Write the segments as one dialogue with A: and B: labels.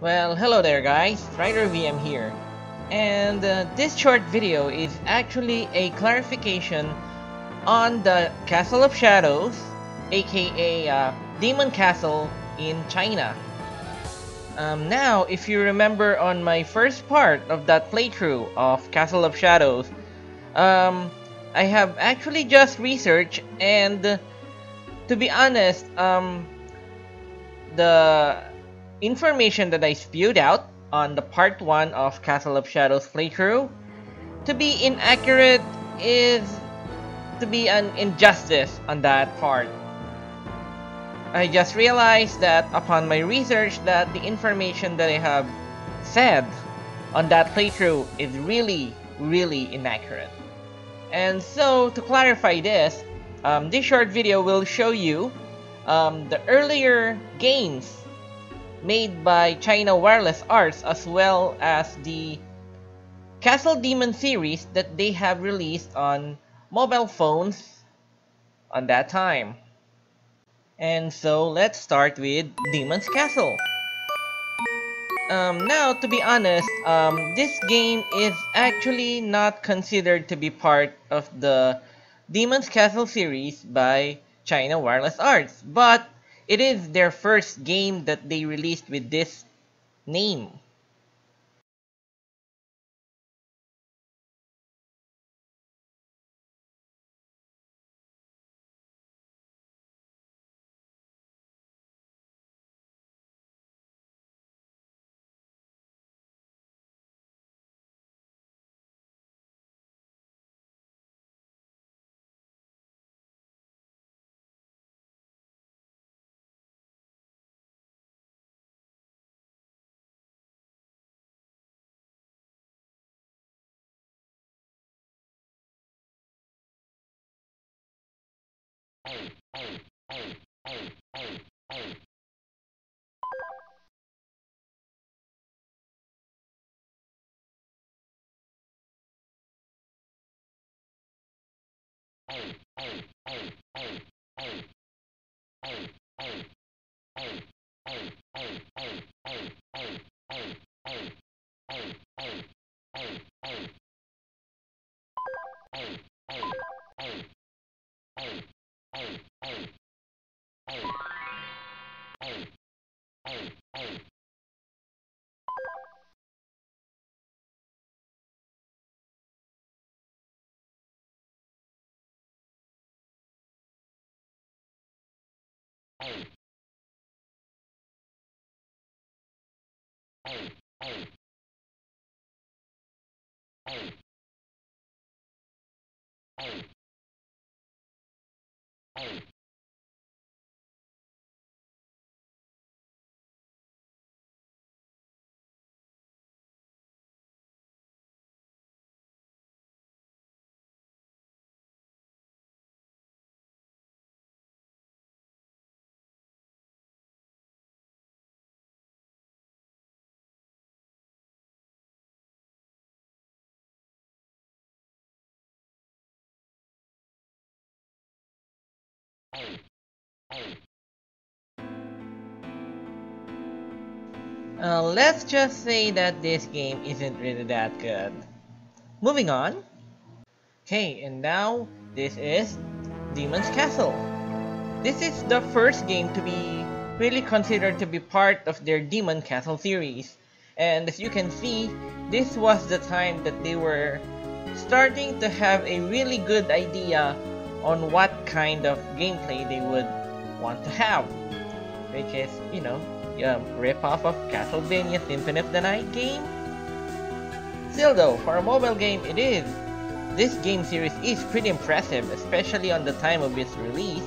A: Well, hello there guys, Strider VM here. And uh, this short video is actually a clarification on the Castle of Shadows, aka uh, Demon Castle in China. Um, now, if you remember on my first part of that playthrough of Castle of Shadows, um, I have actually just researched and to be honest, um, the information that I spewed out on the part 1 of Castle of Shadows playthrough to be inaccurate is to be an injustice on that part. I just realized that upon my research that the information that I have said on that playthrough is really, really inaccurate. And so, to clarify this, um, this short video will show you um, the earlier games made by China Wireless Arts as well as the Castle Demon series that they have released on mobile phones on that time. And so let's start with Demon's Castle. Um, now, to be honest, um, this game is actually not considered to be part of the Demon's Castle series by China Wireless Arts, but it is their first game that they released with this name. Oh. Uh, let's just say that this game isn't really that good. Moving on. Okay, and now this is Demon's Castle. This is the first game to be really considered to be part of their Demon Castle series. And as you can see, this was the time that they were starting to have a really good idea on what kind of gameplay they would want to have. Which is, you know, um, rip-off of Castlevania Symphony of the Night game? Still though, for a mobile game it is. This game series is pretty impressive, especially on the time of its release,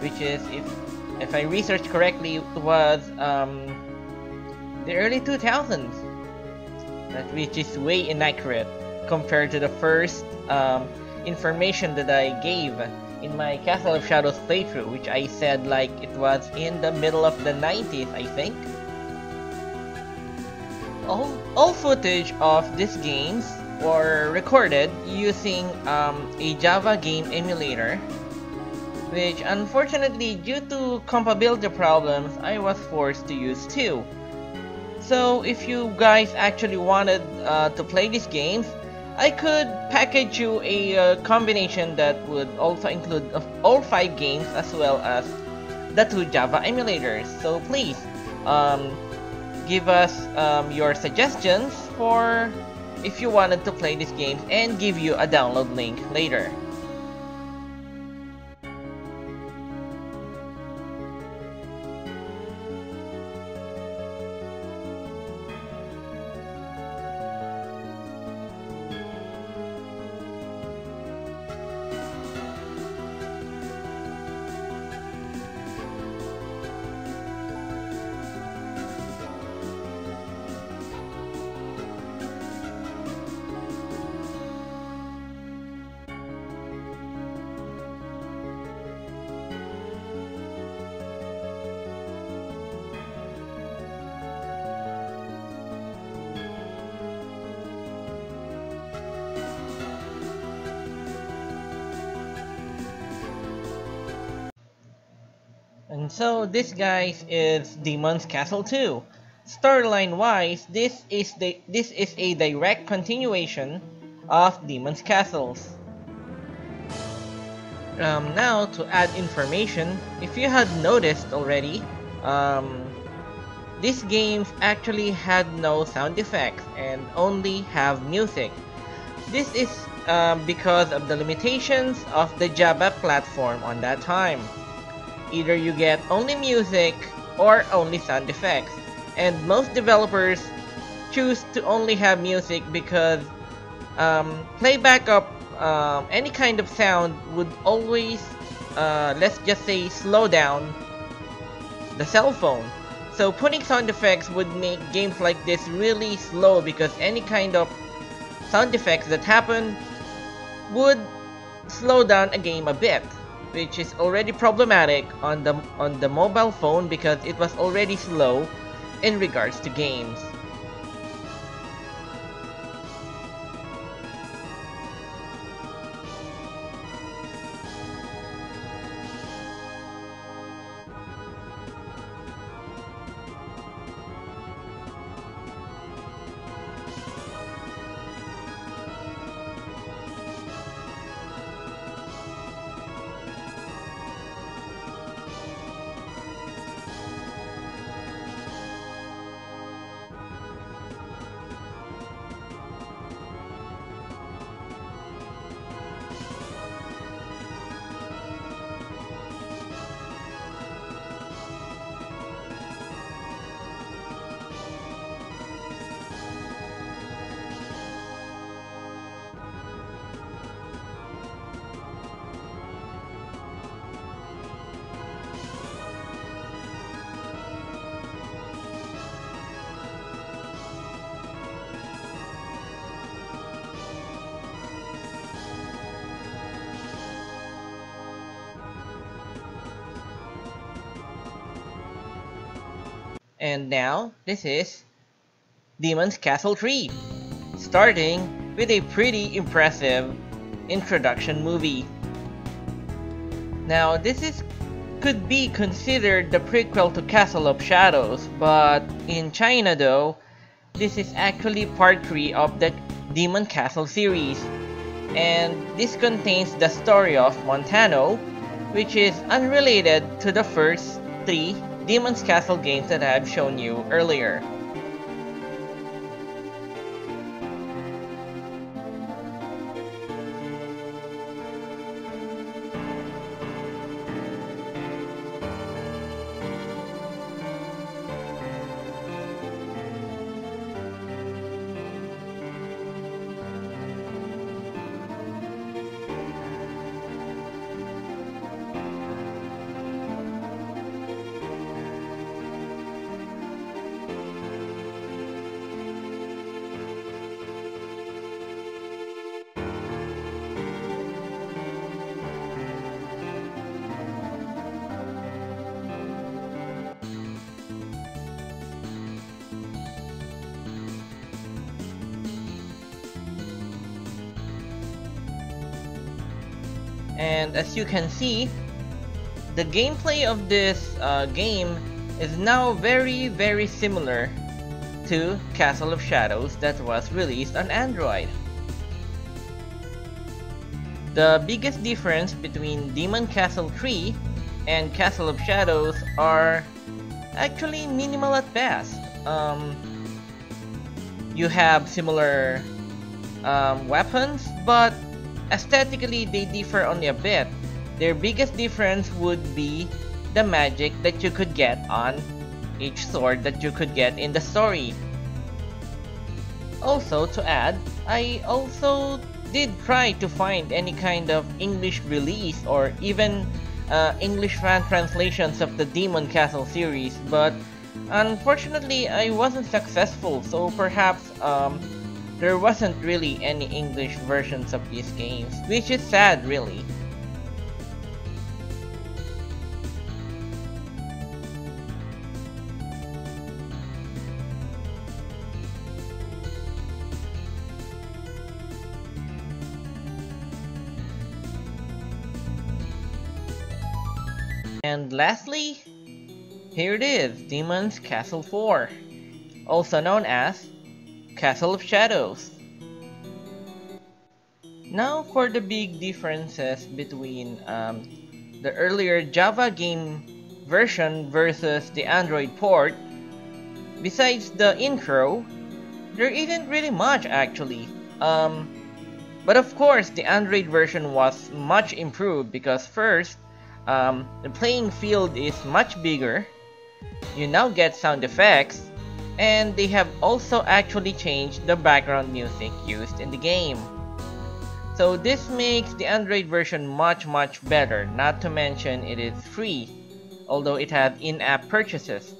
A: which is, if if I researched correctly, was um, the early 2000s, that which is way inaccurate compared to the first um, information that I gave in my Castle of Shadows playthrough, which I said like it was in the middle of the 90s, I think. All, all footage of these games were recorded using um, a Java game emulator, which unfortunately due to compatibility problems I was forced to use too. So if you guys actually wanted uh, to play these games, I could package you a uh, combination that would also include all 5 games as well as the 2 Java emulators. So please, um, give us um, your suggestions for if you wanted to play these games and give you a download link later. So this guys is Demon's Castle 2. Storyline wise, this is the this is a direct continuation of Demon's Castles. Um, now to add information, if you had noticed already, um, these games actually had no sound effects and only have music. This is um, because of the limitations of the Java platform on that time. Either you get only music or only sound effects. And most developers choose to only have music because um, playback of um, any kind of sound would always, uh, let's just say, slow down the cell phone. So putting sound effects would make games like this really slow because any kind of sound effects that happen would slow down a game a bit which is already problematic on the on the mobile phone because it was already slow in regards to games. And now, this is Demon's Castle 3, starting with a pretty impressive introduction movie. Now, this is could be considered the prequel to Castle of Shadows, but in China though, this is actually part 3 of the Demon Castle series. And this contains the story of Montano, which is unrelated to the first three Demon's Castle games that I have shown you earlier. And as you can see the gameplay of this uh, game is now very very similar to Castle of Shadows that was released on Android. The biggest difference between Demon Castle 3 and Castle of Shadows are actually minimal at best. Um, you have similar um, weapons, but aesthetically they differ only a bit. Their biggest difference would be the magic that you could get on each sword that you could get in the story. Also, to add, I also did try to find any kind of English release or even uh, English fan translations of the Demon Castle series, but unfortunately I wasn't successful, so perhaps um, there wasn't really any English versions of these games, which is sad really. And lastly, here it is, Demon's Castle 4, also known as Castle of Shadows. Now for the big differences between um, the earlier Java game version versus the Android port. Besides the intro, there isn't really much actually. Um, but of course, the Android version was much improved because first, um, the playing field is much bigger, you now get sound effects, and they have also actually changed the background music used in the game. So this makes the Android version much much better, not to mention it is free, although it has in-app purchases.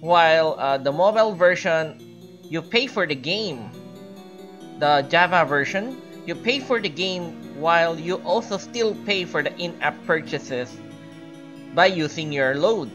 A: While uh, the mobile version, you pay for the game. The Java version, you pay for the game while you also still pay for the in-app purchases by using your load.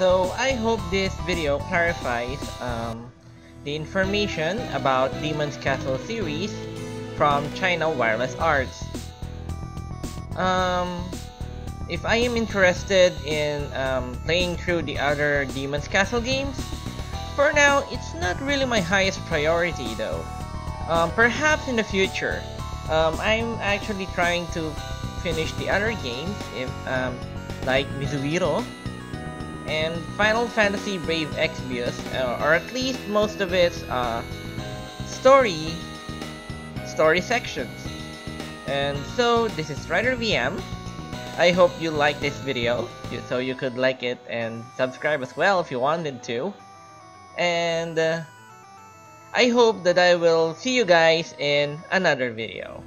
A: So I hope this video clarifies um, the information about Demon's Castle series from China Wireless Arts. Um, if I am interested in um, playing through the other Demon's Castle games, for now it's not really my highest priority though. Um, perhaps in the future. Um, I'm actually trying to finish the other games, if, um, like Mizuhiro and Final Fantasy Brave Exvius, uh, or at least most of its uh, story story sections. And so this is Strider VM. I hope you like this video, so you could like it and subscribe as well if you wanted to. And uh, I hope that I will see you guys in another video.